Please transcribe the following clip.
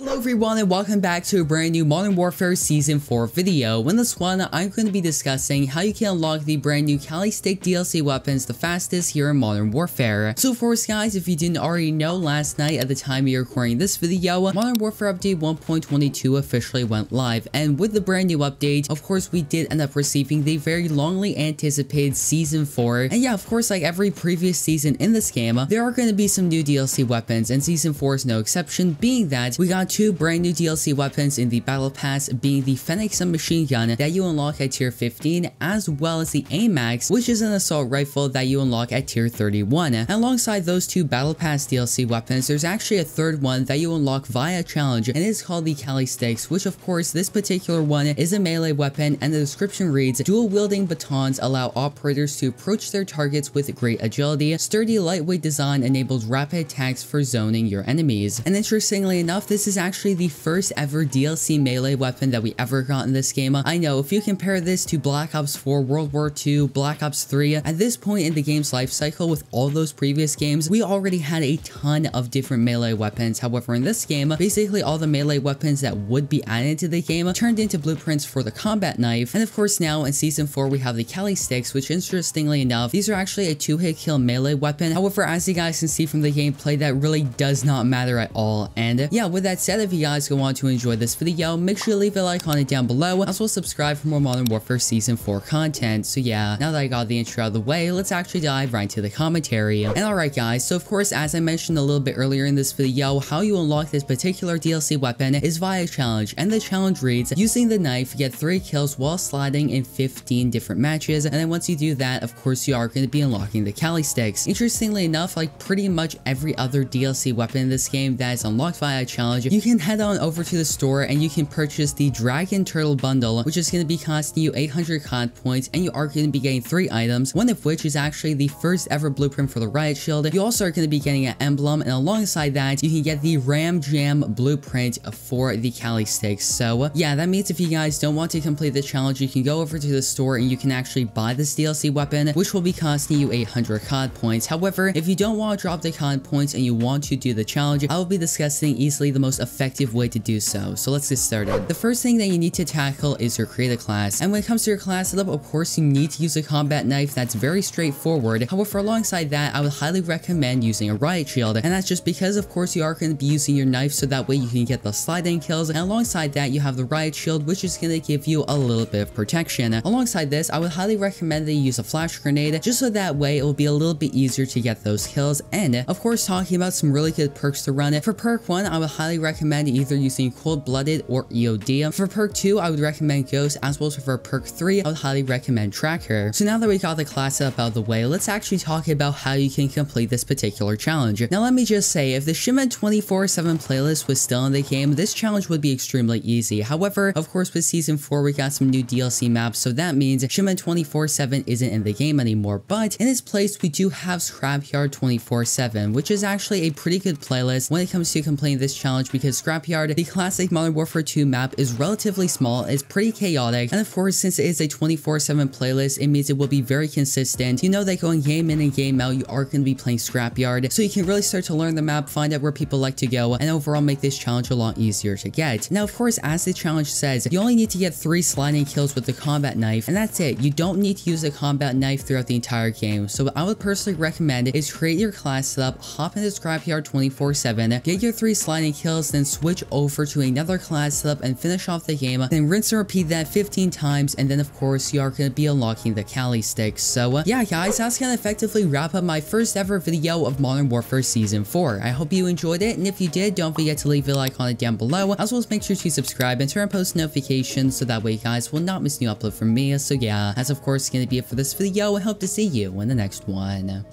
Hello everyone and welcome back to a brand new Modern Warfare Season 4 video. In this one, I'm going to be discussing how you can unlock the brand new Kali Stick DLC weapons the fastest here in Modern Warfare. So of course guys, if you didn't already know, last night at the time of recording this video, Modern Warfare Update 1.22 officially went live. And with the brand new update, of course we did end up receiving the very longly anticipated Season 4. And yeah, of course like every previous season in this game, there are going to be some new DLC weapons and Season 4 is no exception, being that we got two brand new DLC weapons in the Battle Pass being the Fennec submachine gun that you unlock at tier 15 as well as the AMAX which is an assault rifle that you unlock at tier 31. And alongside those two Battle Pass DLC weapons there's actually a third one that you unlock via challenge and it's called the Kali Sticks which of course this particular one is a melee weapon and the description reads dual wielding batons allow operators to approach their targets with great agility. Sturdy lightweight design enables rapid attacks for zoning your enemies. And interestingly enough this is actually the first ever DLC melee weapon that we ever got in this game. I know, if you compare this to Black Ops 4, World War II, Black Ops 3, at this point in the game's life cycle with all those previous games, we already had a ton of different melee weapons. However, in this game, basically all the melee weapons that would be added to the game turned into blueprints for the combat knife. And of course now in Season 4, we have the Kali Sticks, which interestingly enough, these are actually a two-hit kill melee weapon. However, as you guys can see from the gameplay, that really does not matter at all. And yeah, with that said, if you guys go on to enjoy this video, make sure to leave a like on it down below, as well subscribe for more Modern Warfare Season 4 content. So yeah, now that I got the intro out of the way, let's actually dive right into the commentary. And alright guys, so of course, as I mentioned a little bit earlier in this video, how you unlock this particular DLC weapon is via a challenge, and the challenge reads, using the knife, get 3 kills while sliding in 15 different matches, and then once you do that, of course, you are going to be unlocking the Kali Sticks. Interestingly enough, like pretty much every other DLC weapon in this game that is unlocked via a challenge, you can head on over to the store and you can purchase the Dragon Turtle Bundle, which is going to be costing you 800 COD points, and you are going to be getting 3 items, one of which is actually the first ever blueprint for the Riot Shield. You also are going to be getting an emblem, and alongside that, you can get the Ram Jam blueprint for the Kali Sticks. So yeah, that means if you guys don't want to complete the challenge, you can go over to the store and you can actually buy this DLC weapon, which will be costing you 800 COD points. However, if you don't want to drop the COD points and you want to do the challenge, I will be discussing easily the most effective way to do so. So let's get started. The first thing that you need to tackle is your create a class. And when it comes to your class setup, of course, you need to use a combat knife that's very straightforward. However, alongside that, I would highly recommend using a riot shield. And that's just because, of course, you are going to be using your knife so that way you can get the sliding kills. And alongside that, you have the riot shield, which is going to give you a little bit of protection. Alongside this, I would highly recommend that you use a flash grenade, just so that way it will be a little bit easier to get those kills. And of course, talking about some really good perks to run. it. For perk 1, I would highly recommend either using cold-blooded or EOD. For perk 2, I would recommend Ghost, as well as for perk 3, I would highly recommend Tracker. So now that we got the class up out of the way, let's actually talk about how you can complete this particular challenge. Now let me just say, if the Shipment 24-7 playlist was still in the game, this challenge would be extremely easy. However, of course with Season 4, we got some new DLC maps, so that means Shipment 24-7 isn't in the game anymore, but in its place, we do have Scrapyard 24-7, which is actually a pretty good playlist when it comes to completing this challenge because Scrapyard, the classic Modern Warfare 2 map, is relatively small, it's pretty chaotic, and of course, since it is a 24-7 playlist, it means it will be very consistent. You know that going game in and game out, you are going to be playing Scrapyard, so you can really start to learn the map, find out where people like to go, and overall make this challenge a lot easier to get. Now, of course, as the challenge says, you only need to get 3 sliding kills with the combat knife, and that's it. You don't need to use the combat knife throughout the entire game, so what I would personally recommend is create your class setup, hop into Scrapyard 24-7, get your 3 sliding kills, then switch over to another class setup and finish off the game, then rinse and repeat that 15 times, and then of course, you are going to be unlocking the Kali sticks. So uh, yeah, guys, that's going to effectively wrap up my first ever video of Modern Warfare Season 4. I hope you enjoyed it, and if you did, don't forget to leave a like on it down below, as well as make sure to subscribe and turn on post notifications so that way guys will not miss new upload from me. So yeah, that's of course going to be it for this video. I hope to see you in the next one.